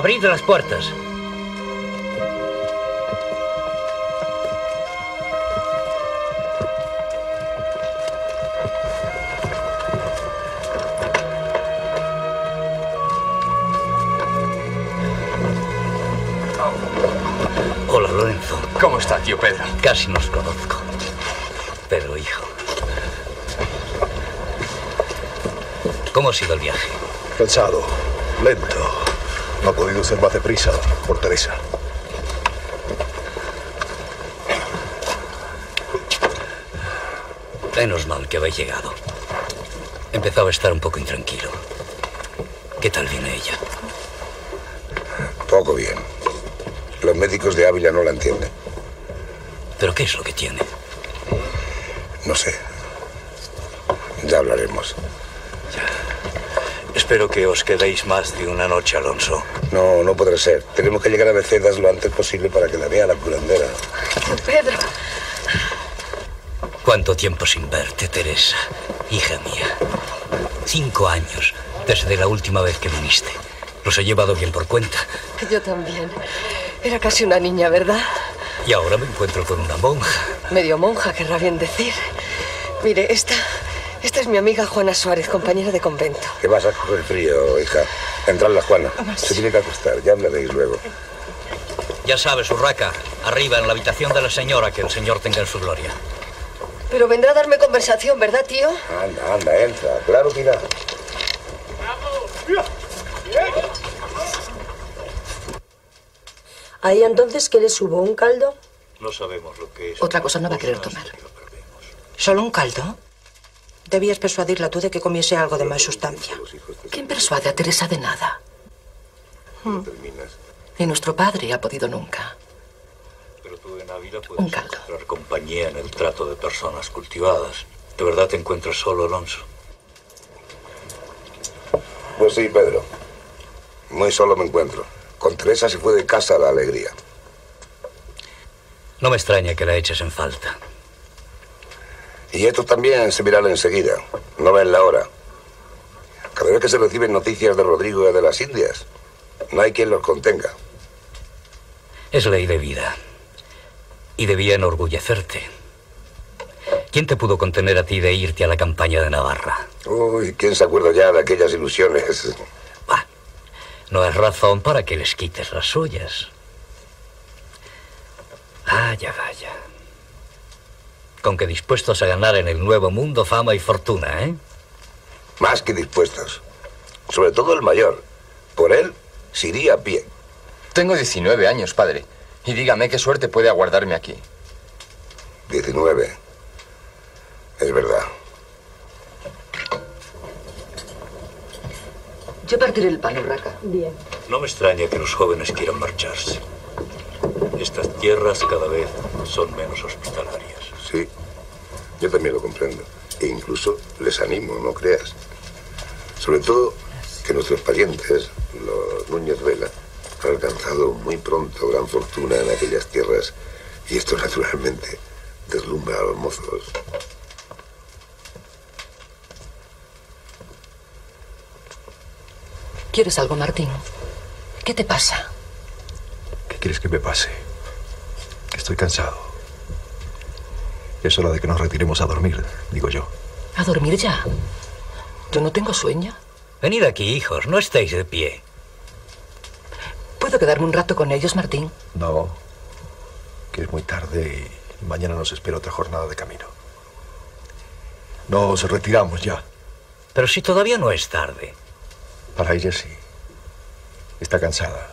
abrid las puertas. Hola, Lorenzo. ¿Cómo está, tío Pedro? Casi nos conozco. Pedro, hijo. ¿Cómo ha sido el viaje? Cansado, lento. No ha podido ser más deprisa por Teresa. Menos mal que habéis llegado. Empezaba a estar un poco intranquilo. ¿Qué tal viene ella? Poco bien. Los médicos de Ávila no la entienden. ¿Pero qué es lo que tiene? No sé. Ya hablaremos. Espero que os quedéis más de una noche, Alonso. No, no podrá ser. Tenemos que llegar a Mercedes lo antes posible para que la vea la curandera. Pedro. ¿Cuánto tiempo sin verte, Teresa? Hija mía. Cinco años desde la última vez que viniste. Los he llevado bien por cuenta. Yo también. Era casi una niña, ¿verdad? Y ahora me encuentro con una monja. Medio monja, querrá bien decir. Mire, esta, esta es mi amiga Juana Suárez, compañera de convento. ¿Qué vas a coger frío, hija? Entrad la Juana. Se tiene que acostar. Ya hablaréis luego. Ya sabes, Urraca, arriba en la habitación de la señora, que el señor tenga en su gloria. Pero vendrá a darme conversación, ¿verdad, tío? Anda, anda, entra. Claro que irá. ¿Ahí entonces qué les hubo? ¿Un caldo? No sabemos lo que es. Otra cosa no va a querer tomar. ¿Solo un caldo? Debías persuadirla tú de que comiese algo de más sustancia. ¿Quién persuade a Teresa de nada? Hmm. Ni nuestro padre ha podido nunca. Pero tú en Ávila puedes Un caldo. encontrar compañía en el trato de personas cultivadas. ¿De verdad te encuentras solo, Alonso? Pues sí, Pedro. Muy solo me encuentro. Con Teresa se fue de casa la alegría. No me extraña que la eches en falta. Y esto también se mirará enseguida. No ven la hora. Cada vez que se reciben noticias de Rodrigo y de las Indias, no hay quien los contenga. Es ley de vida. Y debía enorgullecerte. ¿Quién te pudo contener a ti de irte a la campaña de Navarra? Uy, ¿quién se acuerda ya de aquellas ilusiones? No es razón para que les quites las suyas. Vaya, vaya. Con que dispuestos a ganar en el nuevo mundo fama y fortuna, ¿eh? Más que dispuestos. Sobre todo el mayor. Por él, se iría a pie. Tengo 19 años, padre. Y dígame qué suerte puede aguardarme aquí. 19. Es verdad. Yo partiré el pan, Urraca. Bien. No me extraña que los jóvenes quieran marcharse. Estas tierras cada vez son menos hospitalarias. Sí, yo también lo comprendo. E incluso les animo, no creas. Sobre todo que nuestros parientes, los Núñez Vela, han alcanzado muy pronto gran fortuna en aquellas tierras. Y esto, naturalmente, deslumbra a los mozos. ¿Quieres algo, Martín? ¿Qué te pasa? ¿Qué quieres que me pase? Que estoy cansado. Es hora de que nos retiremos a dormir, digo yo. ¿A dormir ya? Yo no tengo sueño. Venid aquí, hijos, no estéis de pie. ¿Puedo quedarme un rato con ellos, Martín? No, que es muy tarde y mañana nos espera otra jornada de camino. Nos retiramos ya. Pero si todavía no es tarde. Para ella sí. Está cansada.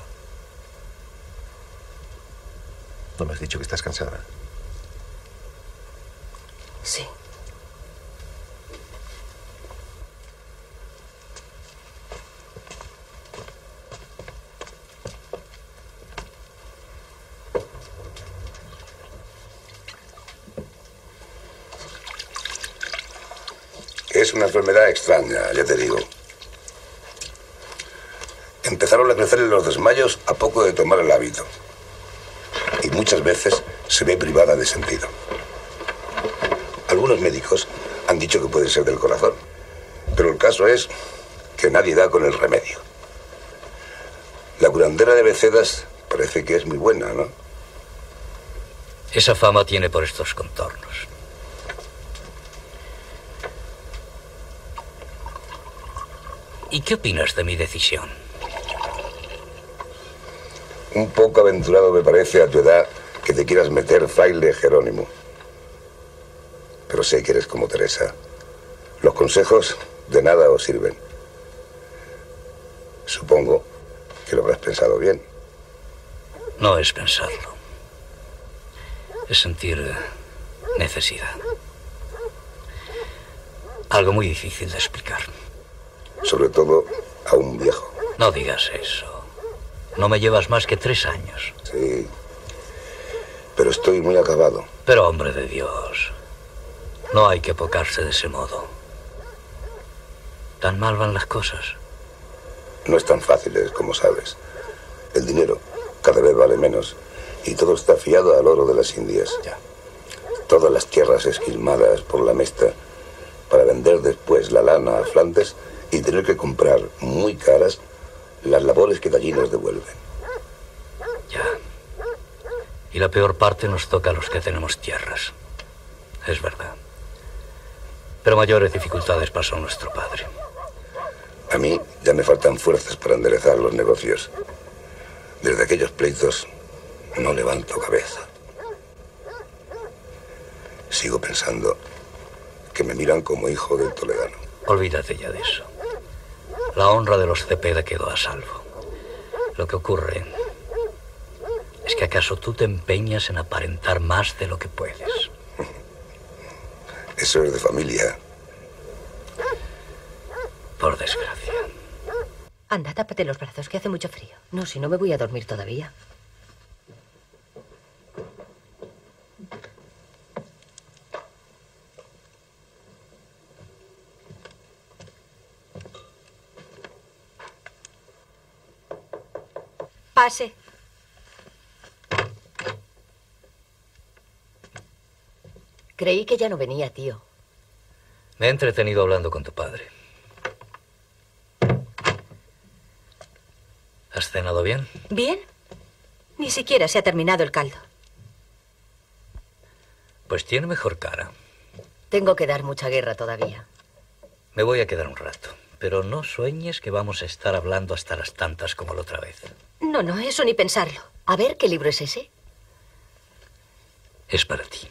¿No me has dicho que estás cansada? Sí. Es una enfermedad extraña, ya te digo. Empezaron a crecer los desmayos a poco de tomar el hábito. Y muchas veces se ve privada de sentido. Algunos médicos han dicho que puede ser del corazón. Pero el caso es que nadie da con el remedio. La curandera de Becedas parece que es muy buena, ¿no? Esa fama tiene por estos contornos. ¿Y qué opinas de mi decisión? Un poco aventurado me parece a tu edad que te quieras meter fraile Jerónimo. Pero sé que eres como Teresa. Los consejos de nada os sirven. Supongo que lo habrás pensado bien. No es pensarlo. Es sentir necesidad. Algo muy difícil de explicar. Sobre todo a un viejo. No digas eso. No me llevas más que tres años. Sí. Pero estoy muy acabado. Pero, hombre de Dios, no hay que apocarse de ese modo. ¿Tan mal van las cosas? No es tan fácil, como sabes. El dinero cada vez vale menos y todo está fiado al oro de las Indias. Ya. Todas las tierras esquilmadas por la mesta para vender después la lana a Flandes y tener que comprar muy caras las labores que de allí nos devuelven. Ya. Y la peor parte nos toca a los que tenemos tierras. Es verdad. Pero mayores dificultades pasó nuestro padre. A mí ya me faltan fuerzas para enderezar los negocios. Desde aquellos pleitos no levanto cabeza. Sigo pensando que me miran como hijo del toledano. Olvídate ya de eso. La honra de los Cepeda quedó a salvo. Lo que ocurre es que acaso tú te empeñas en aparentar más de lo que puedes. Eso es de familia. Por desgracia. Anda, tápate los brazos, que hace mucho frío. No, si no me voy a dormir todavía. Pase. Creí que ya no venía, tío. Me he entretenido hablando con tu padre. ¿Has cenado bien? ¿Bien? Ni siquiera se ha terminado el caldo. Pues tiene mejor cara. Tengo que dar mucha guerra todavía. Me voy a quedar un rato. Pero no sueñes que vamos a estar hablando hasta las tantas como la otra vez. No, no, eso ni pensarlo. A ver, ¿qué libro es ese? Es para ti.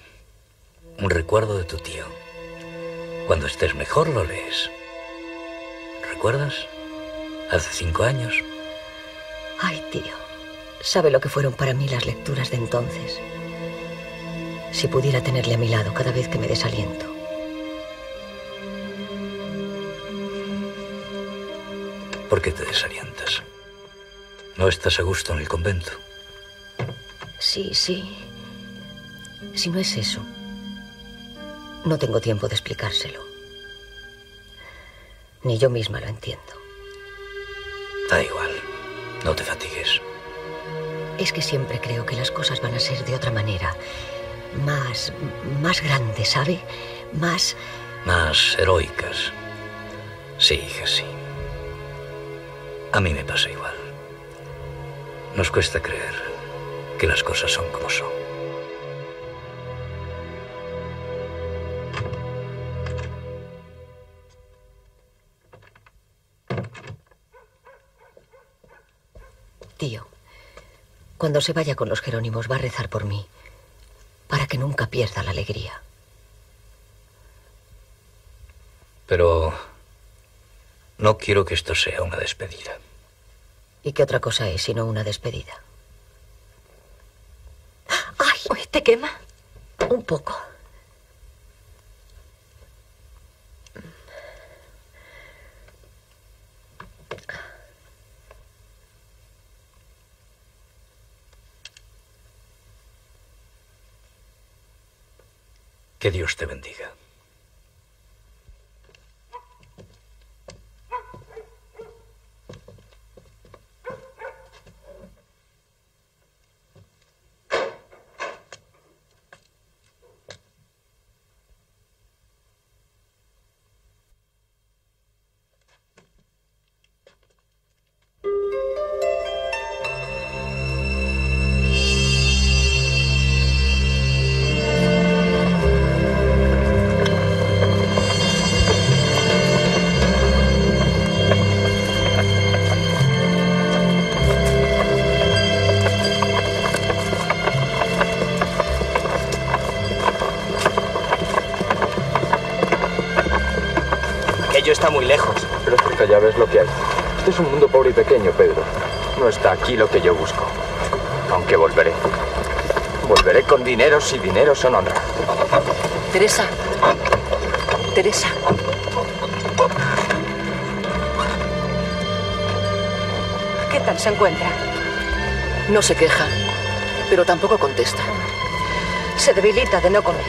Un recuerdo de tu tío. Cuando estés mejor lo lees. ¿Recuerdas? Hace cinco años. Ay, tío. ¿Sabe lo que fueron para mí las lecturas de entonces? Si pudiera tenerle a mi lado cada vez que me desaliento. ¿Por qué te desalientas? ¿No estás a gusto en el convento? Sí, sí. Si no es eso, no tengo tiempo de explicárselo. Ni yo misma lo entiendo. Da igual. No te fatigues. Es que siempre creo que las cosas van a ser de otra manera. Más. más grandes, ¿sabe? Más. Más heroicas. Sí, hija, sí. A mí me pasa igual. Nos cuesta creer que las cosas son como son. Tío, cuando se vaya con los Jerónimos va a rezar por mí, para que nunca pierda la alegría. Pero no quiero que esto sea una despedida. ¿Y qué otra cosa es sino una despedida? ¡Ay! ¿Te quema? Un poco. Que Dios te bendiga. Pequeño, Pedro. No está aquí lo que yo busco. Aunque volveré. Volveré con dinero si dinero son honra. Teresa. Teresa. ¿Qué tal se encuentra? No se queja, pero tampoco contesta. Se debilita de no comer.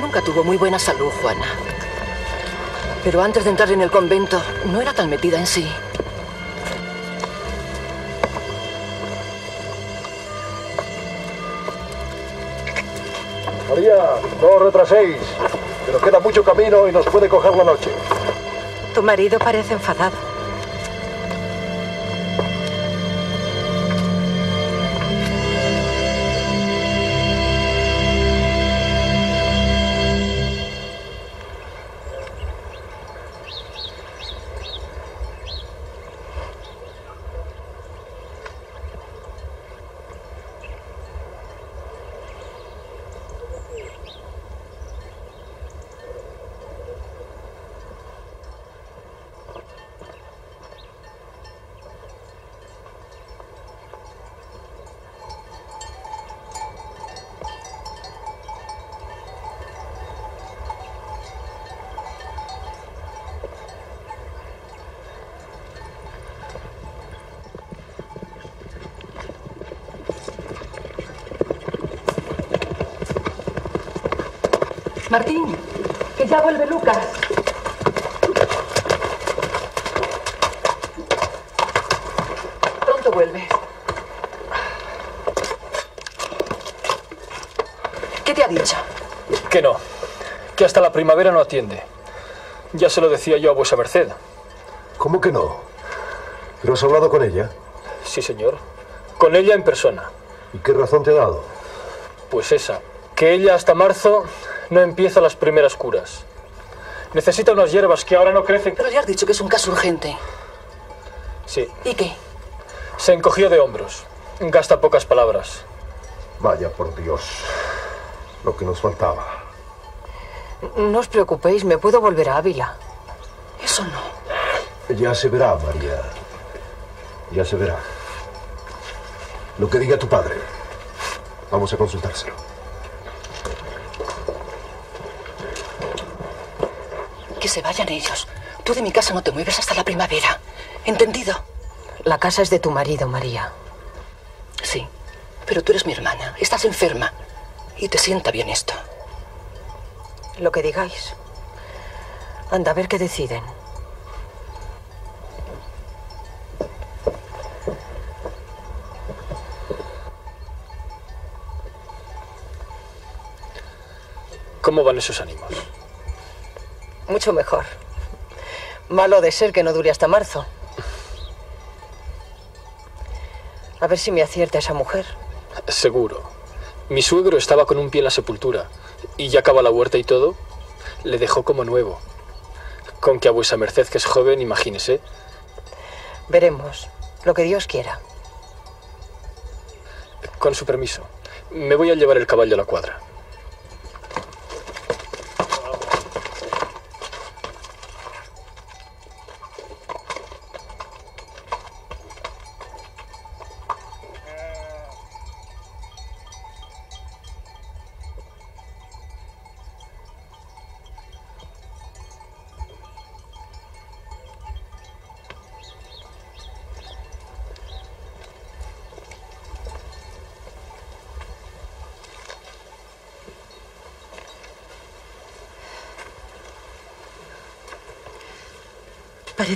Nunca tuvo muy buena salud, Juana. Pero antes de entrar en el convento, no era tan metida en sí. No retraséis. Que nos queda mucho camino y nos puede coger la noche. Tu marido parece enfadado. Martín, que ya vuelve Lucas. Pronto vuelve. ¿Qué te ha dicho? Que no. Que hasta la primavera no atiende. Ya se lo decía yo a vuesa merced. ¿Cómo que no? ¿Pero has hablado con ella? Sí, señor. Con ella en persona. ¿Y qué razón te ha dado? Pues esa. Que ella hasta marzo no empieza las primeras curas. Necesita unas hierbas que ahora no crecen. Pero le has dicho que es un caso urgente. Sí. ¿Y qué? Se encogió de hombros. Gasta pocas palabras. Vaya por Dios. Lo que nos faltaba. No os preocupéis, me puedo volver a Ávila. Eso no. Ya se verá, María. Ya se verá. Lo que diga tu padre. Vamos a consultárselo. Que se vayan ellos. Tú de mi casa no te mueves hasta la primavera. ¿Entendido? La casa es de tu marido, María. Sí, pero tú eres mi hermana. Estás enferma. Y te sienta bien esto. Lo que digáis. Anda, a ver qué deciden. ¿Cómo van esos ánimos? Mucho mejor. Malo de ser que no dure hasta marzo. A ver si me acierta esa mujer. Seguro. Mi suegro estaba con un pie en la sepultura y ya acaba la huerta y todo. Le dejó como nuevo. Con que a vuesa merced, que es joven, imagínese. Veremos. Lo que Dios quiera. Con su permiso. Me voy a llevar el caballo a la cuadra.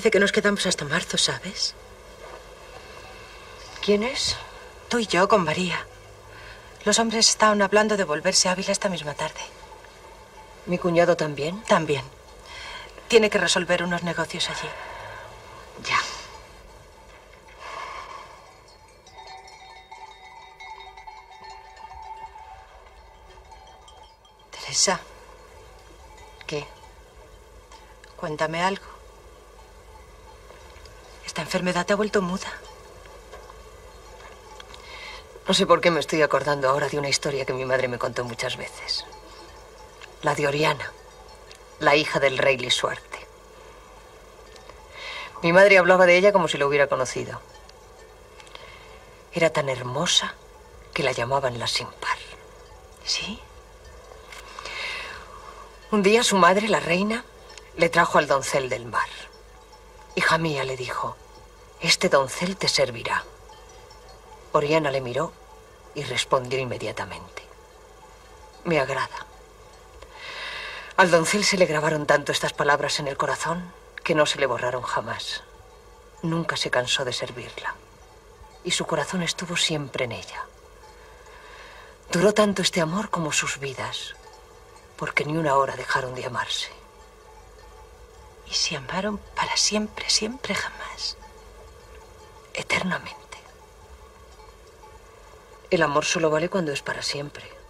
Parece que nos quedamos hasta marzo, ¿sabes? ¿Quién es? Tú y yo con María. Los hombres estaban hablando de volverse a Ávila esta misma tarde. ¿Mi cuñado también? También. Tiene que resolver unos negocios allí. Ya. Teresa, ¿Qué? cuéntame algo. Enfermedad te ha vuelto muda. No sé por qué me estoy acordando ahora de una historia que mi madre me contó muchas veces. La de Oriana, la hija del rey Lisuarte. Mi madre hablaba de ella como si lo hubiera conocido. Era tan hermosa que la llamaban la sin par. ¿Sí? Un día su madre, la reina, le trajo al doncel del mar. Hija mía, le dijo, este doncel te servirá. Oriana le miró y respondió inmediatamente. Me agrada. Al doncel se le grabaron tanto estas palabras en el corazón que no se le borraron jamás. Nunca se cansó de servirla. Y su corazón estuvo siempre en ella. Duró tanto este amor como sus vidas, porque ni una hora dejaron de amarse. Y se amaron para siempre, siempre, jamás. Eternamente. El amor solo vale cuando es para siempre.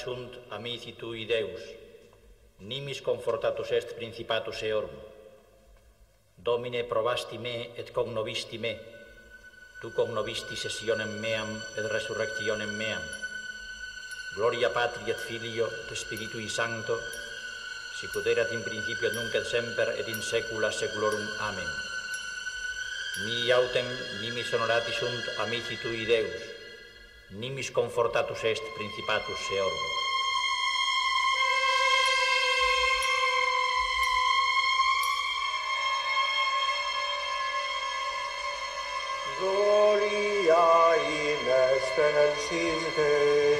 xunt amici tui Deus, nimis confortatus est principatus eorum. Domine probasti me et cognovisti me, tu cognovisti sessionem meam et resurrectionem meam. Gloria Patri et Filio et Spiritui Sancto, sicut erat in principio et nunc et semper et in saecula saeculorum. Amen. Mi autem nimis honorati sunt amici tui Deus, nimis confortatus est principatus seorum. Gloria in excelsis Deo,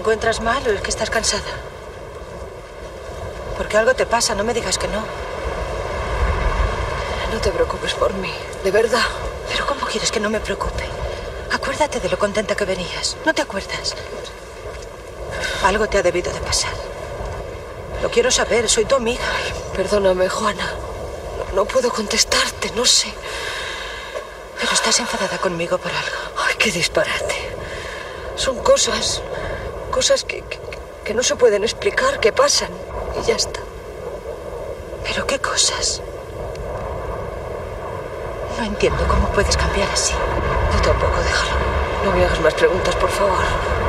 encuentras mal o es que estás cansada? Porque algo te pasa, no me digas que no. No te preocupes por mí, de verdad. Pero ¿cómo quieres que no me preocupe? Acuérdate de lo contenta que venías. ¿No te acuerdas? Algo te ha debido de pasar. Lo quiero saber, soy tu amiga. Perdóname, Juana. No, no puedo contestarte, no sé. Pero estás enfadada conmigo por algo. Ay, qué disparate. Son cosas, cosas que, que, no se pueden explicar, que pasan. Y ya está. ¿Pero qué cosas? No entiendo cómo puedes cambiar así. Yo tampoco, déjalo. No me hagas más preguntas, por favor.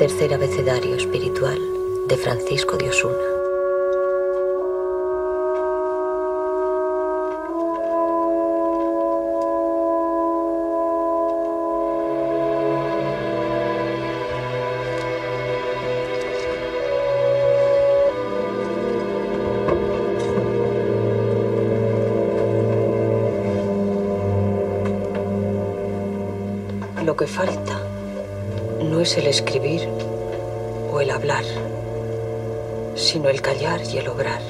Tercer abecedario espiritual de Francisco de Osuna. Lo que falta no es el escribir sino el callar y el obrar.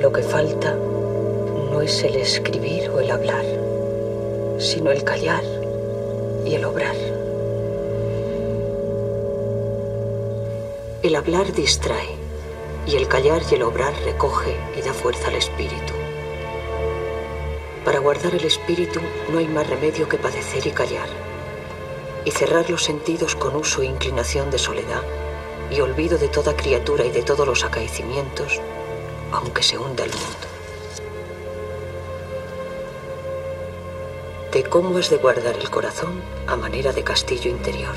Lo que falta no es el escribir o el hablar, sino el callar y el obrar. El hablar distrae y el callar y el obrar recoge y da fuerza al espíritu. Para guardar el espíritu no hay más remedio que padecer y callar, y cerrar los sentidos con uso e inclinación de soledad y olvido de toda criatura y de todos los acaecimientos, aunque se hunda el mundo. De cómo has de guardar el corazón a manera de castillo interior.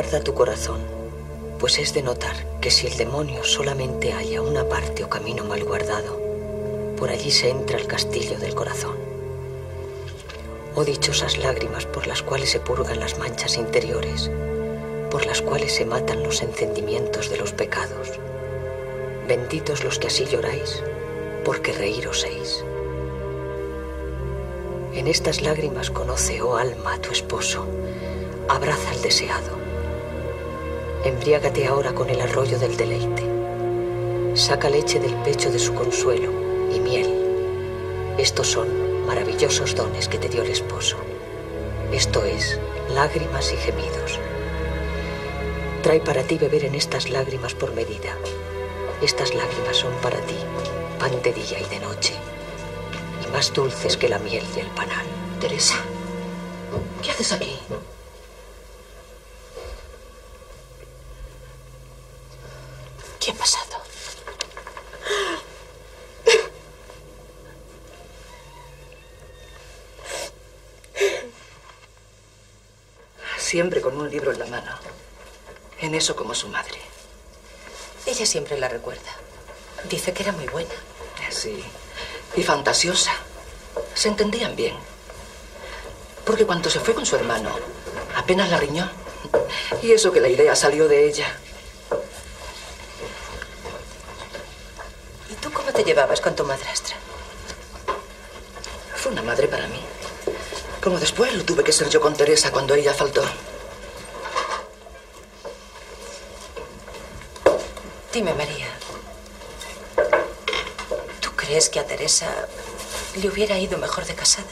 Guarda tu corazón, pues es de notar que si el demonio solamente halla una parte o camino mal guardado, por allí se entra al castillo del corazón. Oh dichosas lágrimas por las cuales se purgan las manchas interiores, por las cuales se matan los encendimientos de los pecados. Benditos los que así lloráis, porque reír oséis. En estas lágrimas conoce, oh alma, a tu esposo, abraza al deseado. Embriágate ahora con el arroyo del deleite. Saca leche del pecho de su consuelo y miel. Estos son maravillosos dones que te dio el esposo. Esto es lágrimas y gemidos. Trae para ti beber en estas lágrimas por medida. Estas lágrimas son para ti pan de día y de noche, y más dulces que la miel y el panal. Teresa, ¿qué haces aquí? ¿Qué ha pasado? Siempre con un libro en la mano. En eso como su madre. Ella siempre la recuerda. Dice que era muy buena. Sí. Y fantasiosa. Se entendían bien. Porque cuando se fue con su hermano, apenas la riñó. Y eso que la idea salió de ella. ¿Y tú cómo te llevabas con tu madrastra? Fue una madre para mí. Como después lo tuve que ser yo con Teresa cuando ella faltó. Dime, María. ¿Tú crees que a Teresa le hubiera ido mejor de casada?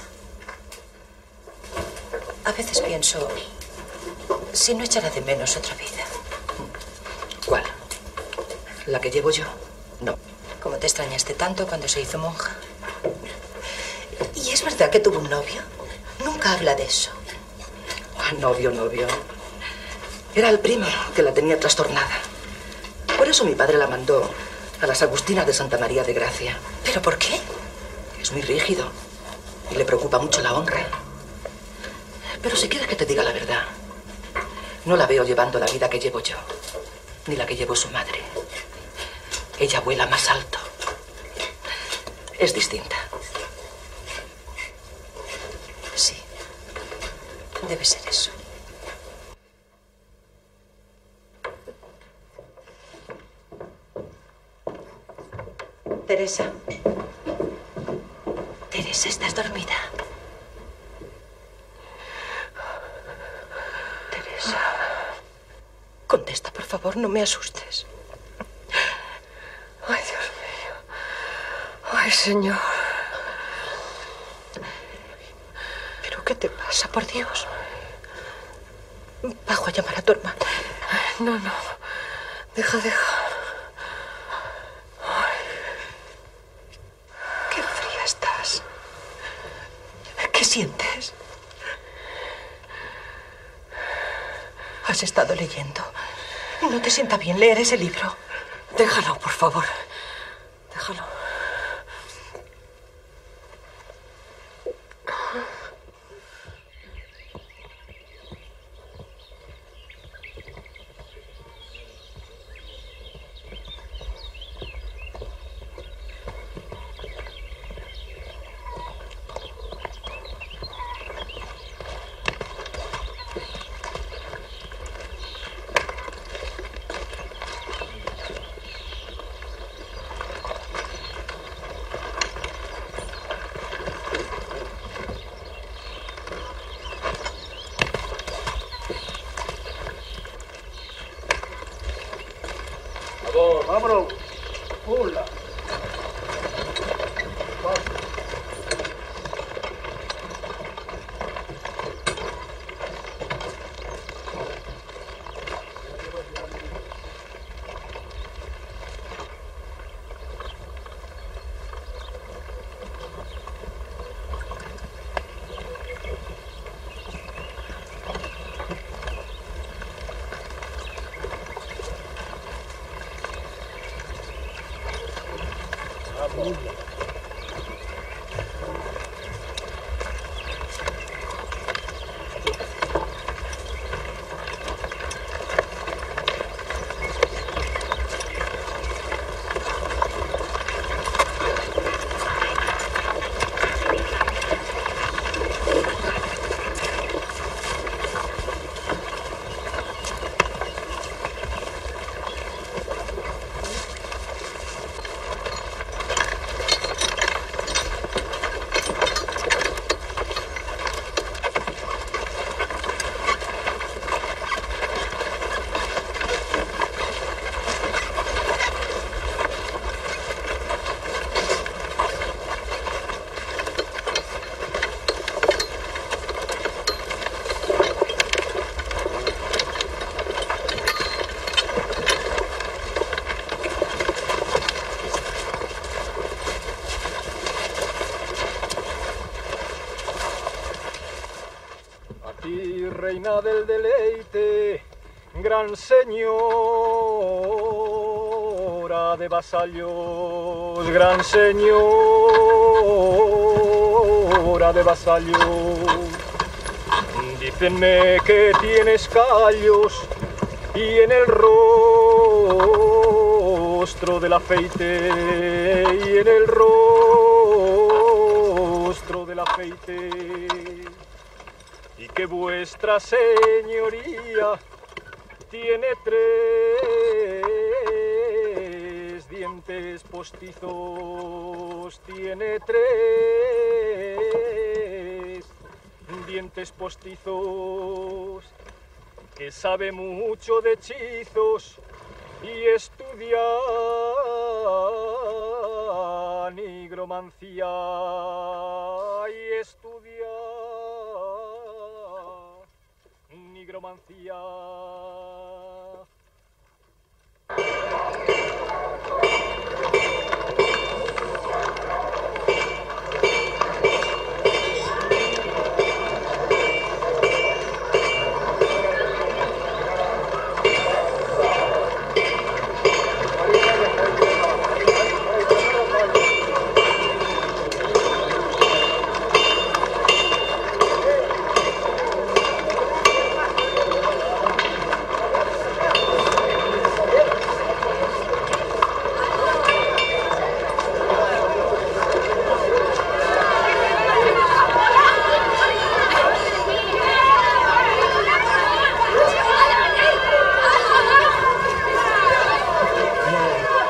A veces pienso si no echará de menos otra vida. ¿Cuál? ¿La que llevo yo? No. ¿Cómo te extrañaste tanto cuando se hizo monja? ¿Y es verdad que tuvo un novio? Nunca habla de eso. Ah, novio, novio. Era el primo que la tenía trastornada. Por eso mi padre la mandó a las Agustinas de Santa María de Gracia. ¿Pero por qué? Es muy rígido y le preocupa mucho la honra. Pero si quieres que te diga la verdad, no la veo llevando la vida que llevo yo, ni la que llevó su madre. Ella vuela más alto. Es distinta. Debe ser eso. Teresa. Teresa, ¿estás dormida? Teresa. Contesta, por favor, no me asustes. Ay, Dios mío. Ay, Señor. ¿Pero qué te pasa, por Dios? A llamar a tu hermana. No, no. Deja, deja. Qué fría estás. ¿Qué sientes? Has estado leyendo. ¿No te sienta bien leer ese libro? Déjalo, por favor. Déjalo. Vamos, vámonos. Hola. A ti, reina del deleite, gran señora de vasallos, gran señora de vasallos. Dícenme que tienes callos y en el rostro del afeite, y en el rostro del afeite que vuestra señoría tiene tres dientes postizos, tiene tres dientes postizos, que sabe mucho de hechizos y estudia nigromancia y estudia nigromancia.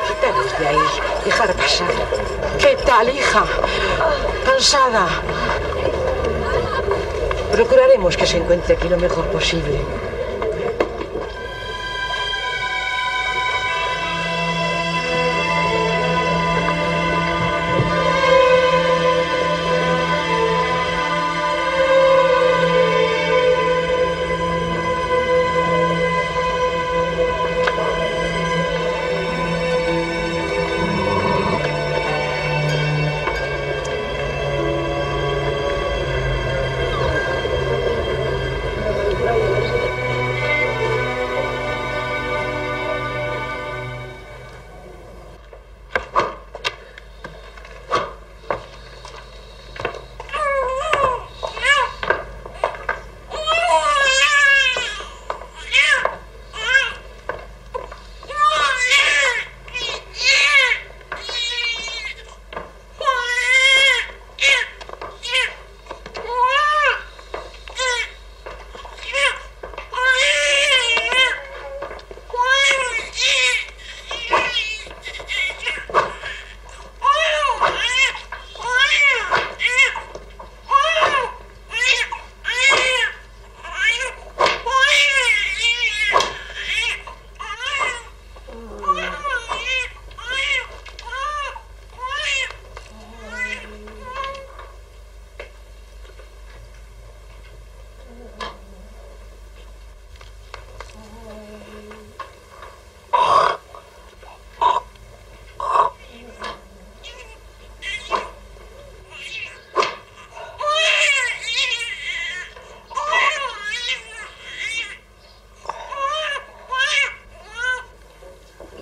Quítalos de ahí. Dejar pasar. ¿Qué tal, hija? ¿Cansada? Procuraremos que se encuentre aquí lo mejor posible.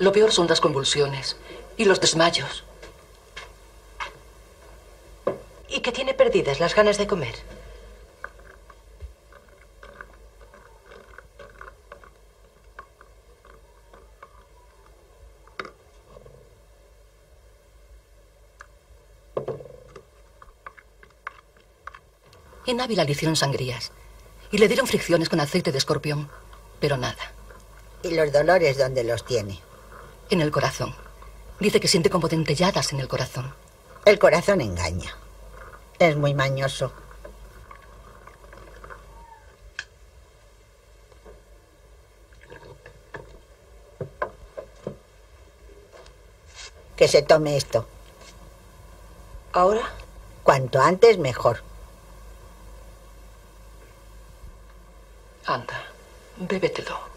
Lo peor son las convulsiones y los desmayos. ¿Y que tiene perdidas las ganas de comer? En Ávila le hicieron sangrías y le dieron fricciones con aceite de escorpión, pero nada. ¿Y los dolores dónde los tiene? En el corazón. Dice que siente como dentelladas en el corazón. El corazón engaña. Es muy mañoso. Que se tome esto. ¿Ahora? Cuanto antes, mejor. Anda, bébetelo.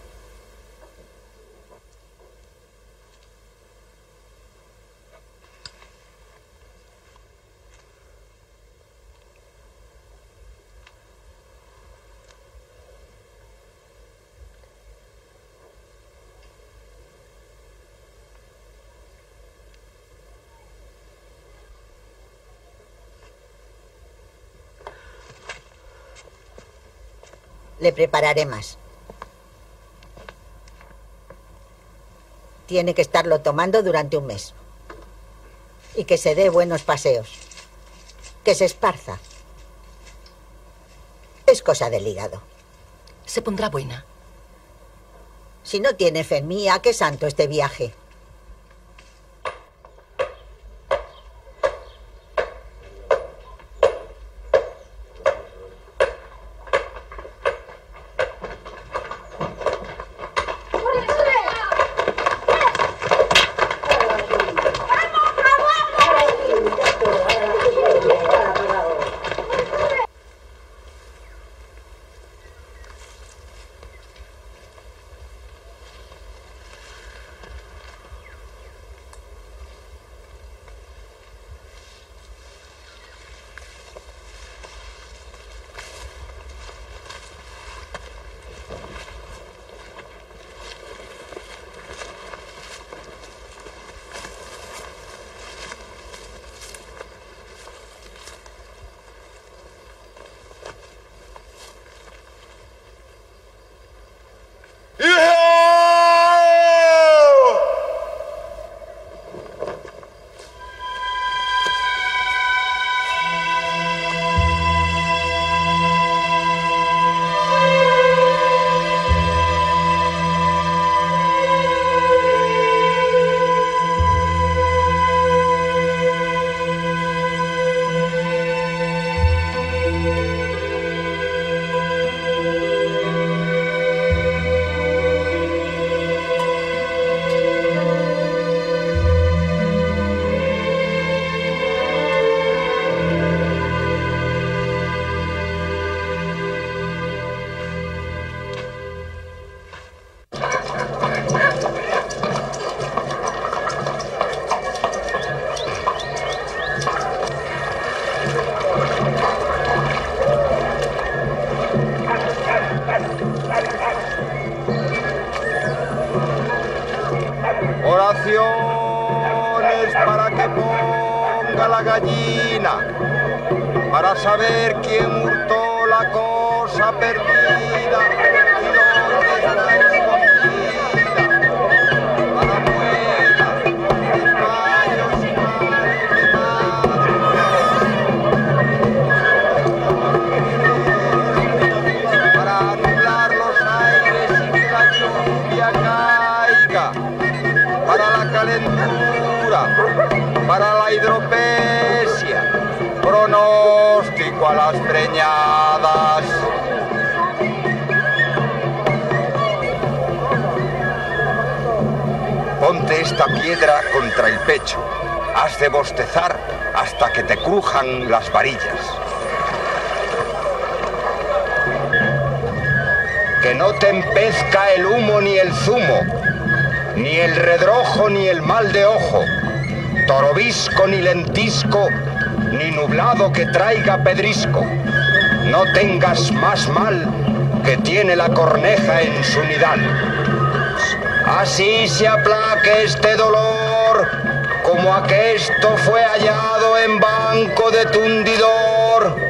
Le prepararé más. Tiene que estarlo tomando durante un mes. Y que se dé buenos paseos. Que se esparza. Es cosa del hígado. Se pondrá buena. Si no tiene fe en mí, ¿a qué santo este viaje? La gallina, para saber quién hurtó la cosa perdida y Piedra contra el pecho. Has de bostezar hasta que te crujan las varillas. Que no te empezca el humo ni el zumo, ni el redrojo ni el mal de ojo, torobisco ni lentisco, ni nublado que traiga pedrisco. No tengas más mal que tiene la corneja en su nidal. Así se aplaque este dolor, como aquesto fue hallado en banco de tundidor.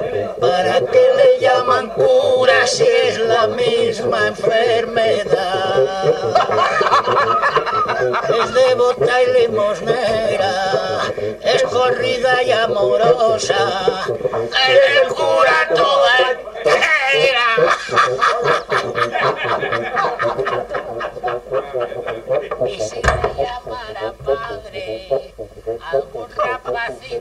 ¿Para qué le llaman cura si es la misma enfermedad? Es devota y limosnera, es corrida y amorosa. Es el cura toda entera. Y si le llamara padre, algún rapaz y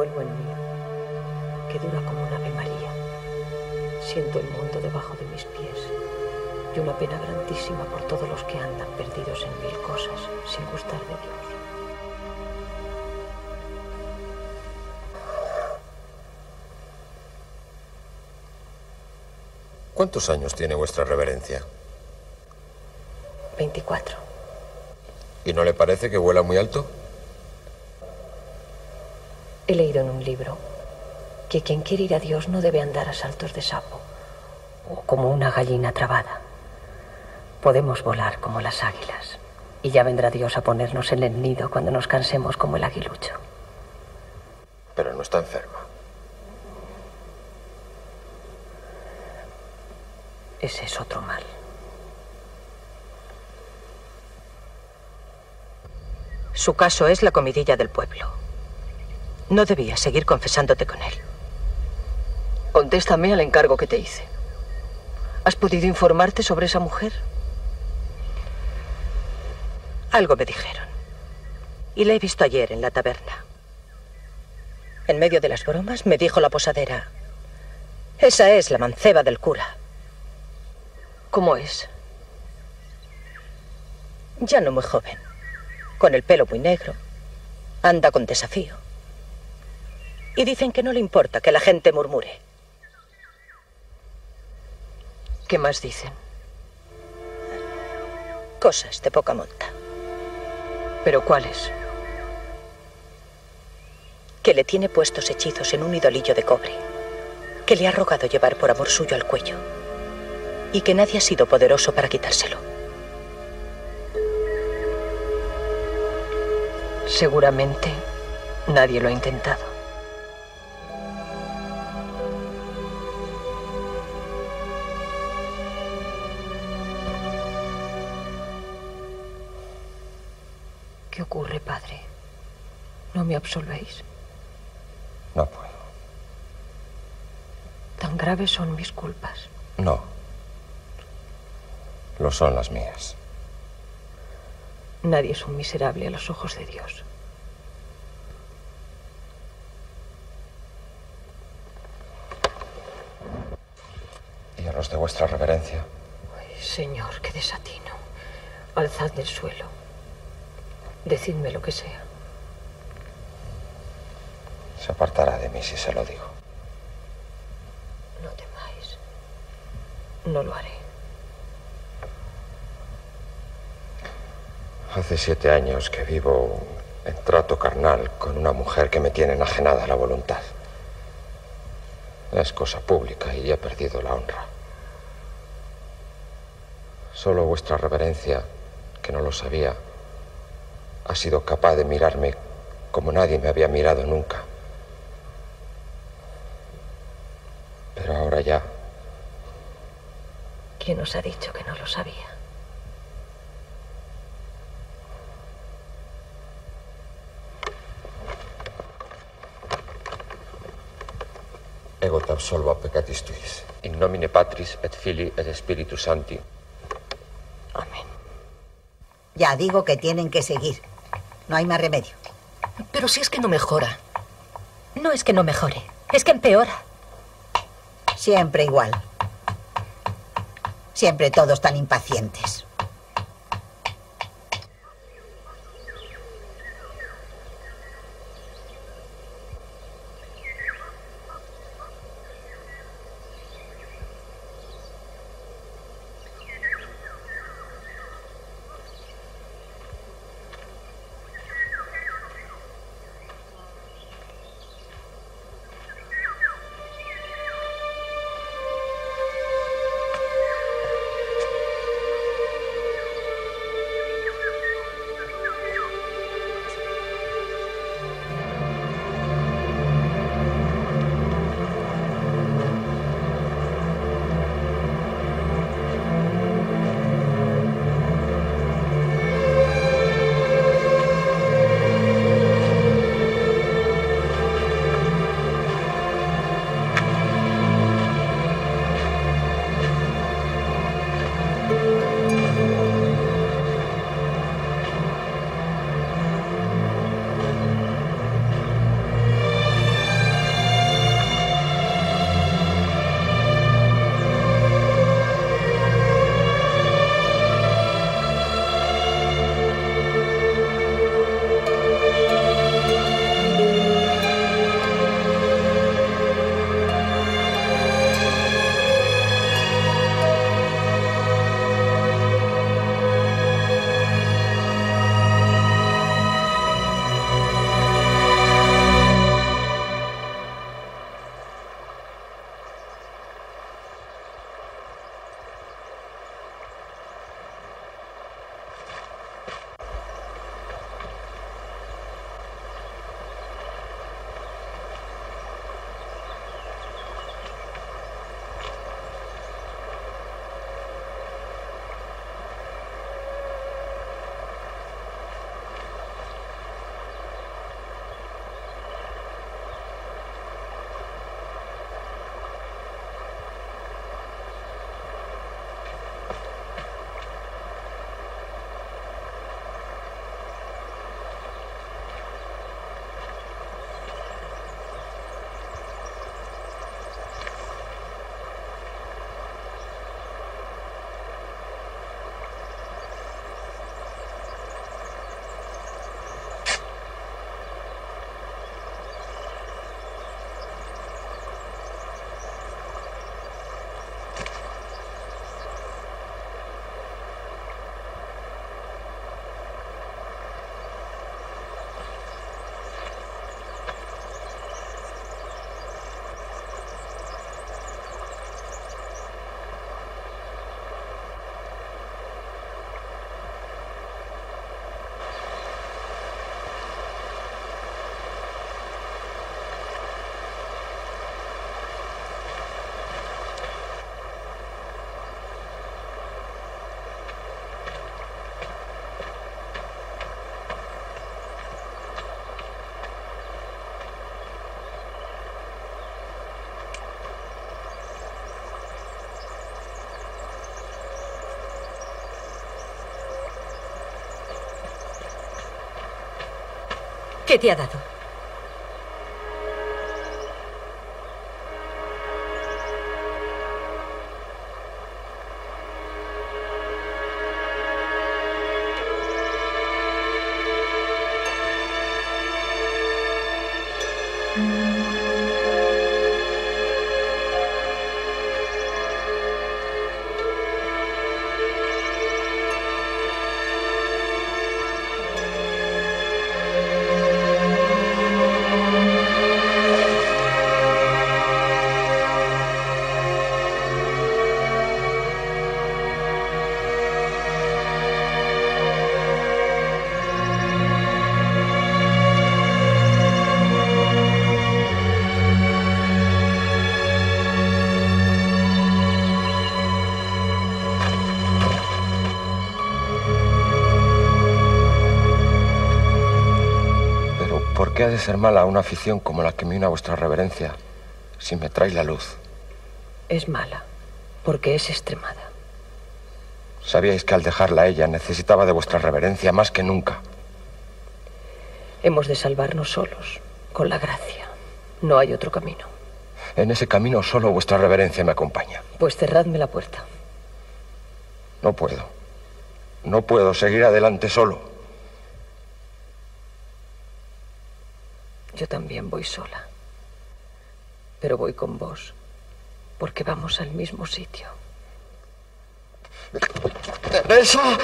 Vuelvo en mí, que dura como un ave María, siento el mundo debajo de mis pies y una pena grandísima por todos los que andan perdidos en mil cosas sin gustar de Dios. ¿Cuántos años tiene vuestra reverencia? 24. ¿Y no le parece que vuela muy alto? He leído en un libro que quien quiere ir a Dios no debe andar a saltos de sapo o como una gallina trabada. Podemos volar como las águilas y ya vendrá Dios a ponernos en el nido cuando nos cansemos como el aguilucho. Pero no está enferma. Ese es otro mal. Su caso es la comidilla del pueblo. No debías seguir confesándote con él. Contéstame al encargo que te hice. ¿Has podido informarte sobre esa mujer? Algo me dijeron. Y la he visto ayer en la taberna. En medio de las bromas me dijo la posadera. Esa es la manceba del cura. ¿Cómo es? Ya no muy joven. Con el pelo muy negro. Anda con desafío. Y dicen que no le importa que la gente murmure. ¿Qué más dicen? Cosas de poca monta. ¿Pero cuáles? Que le tiene puestos hechizos en un idolillo de cobre. Que le ha rogado llevar por amor suyo al cuello. Y que nadie ha sido poderoso para quitárselo. Seguramente nadie lo ha intentado. Absolvéis? No puedo. ¿Tan graves son mis culpas? No. Lo son las mías. Nadie es un miserable a los ojos de Dios. ¿Y a los de vuestra reverencia? Ay, señor, qué desatino. Alzad del suelo. Decidme lo que sea. Apartará de mí si se lo digo. No temáis. No lo haré. Hace siete años que vivo en trato carnal con una mujer que me tiene enajenada la voluntad. Es cosa pública y he perdido la honra. Solo vuestra reverencia, que no lo sabía, ha sido capaz de mirarme como nadie me había mirado nunca. Pero ahora ya ¿Quién os ha dicho que no lo sabía? ego te absolva peccatis tuis. In nomine Patris et Filii et Spiritus Sancti. Ya digo que tienen que seguir. No hay más remedio. Pero si es que no mejora. No es que no mejore, es que empeora. Siempre igual. Siempre todos tan impacientes. ¿Qué te ha dado? De ser mala una afición como la que me une a vuestra reverencia si me trae la luz? Es mala, porque es extremada. Sabíais que al dejarla a ella necesitaba de vuestra reverencia más que nunca. Hemos de salvarnos solos, con la gracia. No hay otro camino. En ese camino solo vuestra reverencia me acompaña. Pues cerradme la puerta. No puedo. No puedo seguir adelante solo. Yo también voy sola. Pero voy con vos, porque vamos al mismo sitio. ¡Teresa!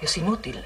Es inútil.